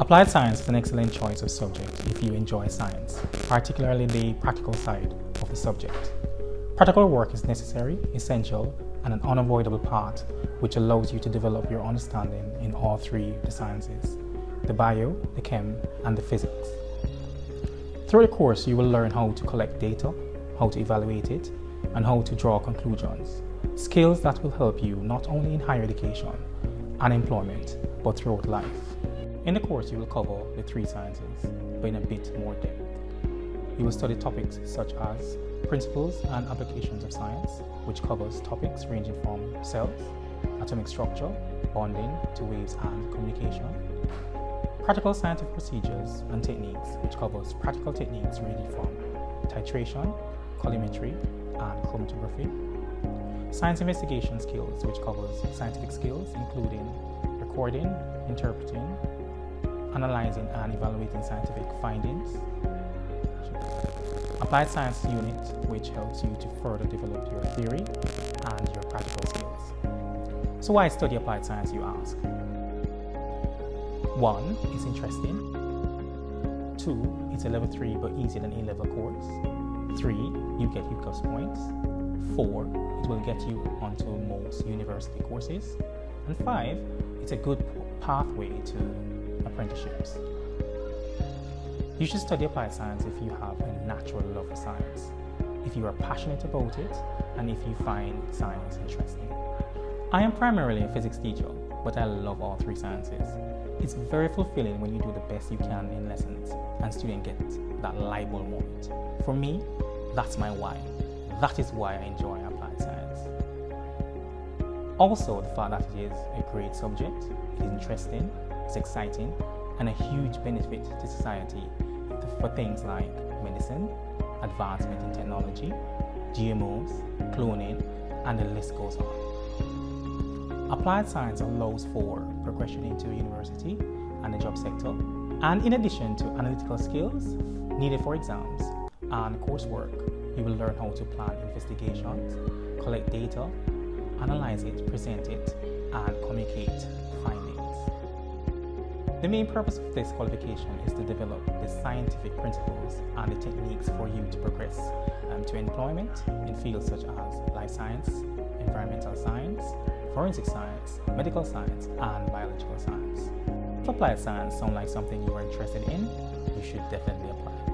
Applied science is an excellent choice of subject if you enjoy science, particularly the practical side of the subject. Practical work is necessary, essential, and an unavoidable part which allows you to develop your understanding in all three of the sciences the bio, the chem, and the physics. Through the course, you will learn how to collect data, how to evaluate it, and how to draw conclusions. Skills that will help you not only in higher education and employment, but throughout life. In the course, you will cover the three sciences, but in a bit more depth. You will study topics such as principles and applications of science, which covers topics ranging from cells, atomic structure, bonding to waves and communication. Practical scientific procedures and techniques, which covers practical techniques ranging from titration, colorimetry, and chromatography. Science investigation skills, which covers scientific skills including recording, interpreting, analyzing and evaluating scientific findings. Applied Science Unit, which helps you to further develop your theory and your practical skills. So why study applied science, you ask? One, it's interesting. Two, it's a level three but easier than A-level course. Three, you get UCAS points. Four, it will get you onto most university courses. And five, it's a good pathway to apprenticeships. You should study applied science if you have a natural love for science, if you are passionate about it, and if you find science interesting. I am primarily a physics teacher, but I love all three sciences. It's very fulfilling when you do the best you can in lessons and students get that light moment. For me, that's my why. That is why I enjoy applied science. Also, the fact that it is a great subject, it is interesting, it's exciting, and a huge benefit to society for things like medicine, advancement in technology, GMOs, cloning, and the list goes on. Applied science allows for progression into university and the job sector, and in addition to analytical skills needed for exams and coursework, you will learn how to plan investigations, collect data, analyze it, present it, and communicate findings. The main purpose of this qualification is to develop the scientific principles and the techniques for you to progress um, to employment in fields such as life science, environmental science, forensic science, medical science, and biological science. If applied science sounds like something you are interested in, you should definitely apply.